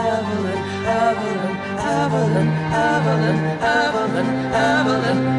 Evelyn, Evelyn, Evelyn, Evelyn, Evelyn, Evelyn.